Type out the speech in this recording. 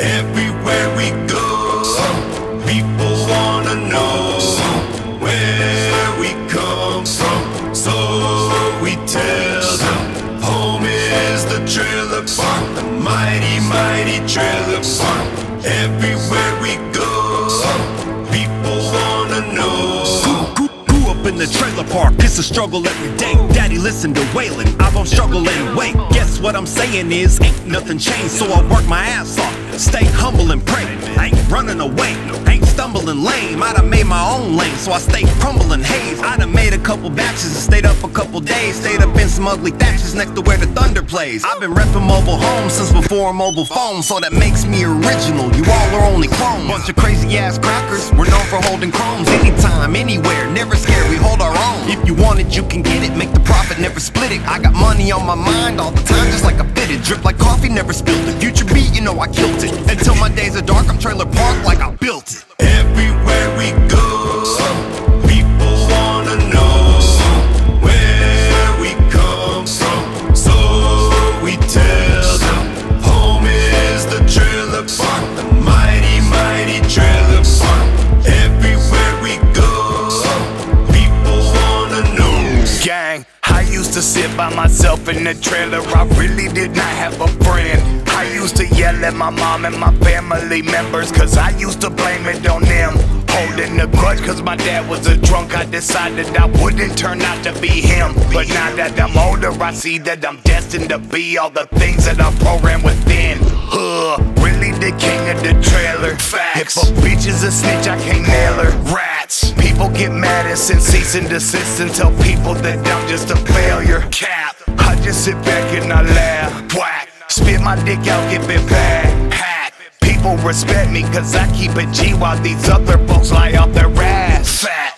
Everywhere we go, people wanna know where we come from. So we tell them home is the trailer park, the mighty, mighty trailer park. Everywhere we go, people wanna know. Grew, grew up in the trailer park, it's a struggle every day. Daddy listened to Waylon, I won't struggle anyway. Guess what I'm saying is, ain't nothing changed, so I work my ass off. Stay humble and pray. I ain't running away, ain't stumbling lame. I done made my own lane, so I stay crumbling haze. I done made a couple batches and stayed up a couple days. Stayed up in some ugly thatches next to where the thunder plays. I've been repping mobile homes since before mobile phones, so that makes me original. You all are only clones. Bunch of crazy ass crackers, we're known for holding chromes. Anytime, anywhere, never scared, we hold our want it, you can get it. Make the profit, never split it. I got money on my mind all the time, just like a fitted. Drip like coffee, never spilled it. Future beat, you know I killed it. Until my days are dark, I'm trailer park gang. I used to sit by myself in the trailer. I really did not have a friend. I used to yell at my mom and my family members, cause I used to blame it on them. Holding a grudge cause my dad was a drunk. I decided I wouldn't turn out to be him. But now that I'm older, I see that I'm destined to be all the things that I programmed within. Huh, really the king of the trailer. Facts. If a bitch is a snitch, I can't nail her. People get mad and send cease and desist and tell people that I'm just a failure. Cap. I just sit back and I laugh. Whack. Spit my dick out, get bit back. Hack. People respect me cause I keep it G while these other folks lie off their ass. Fat.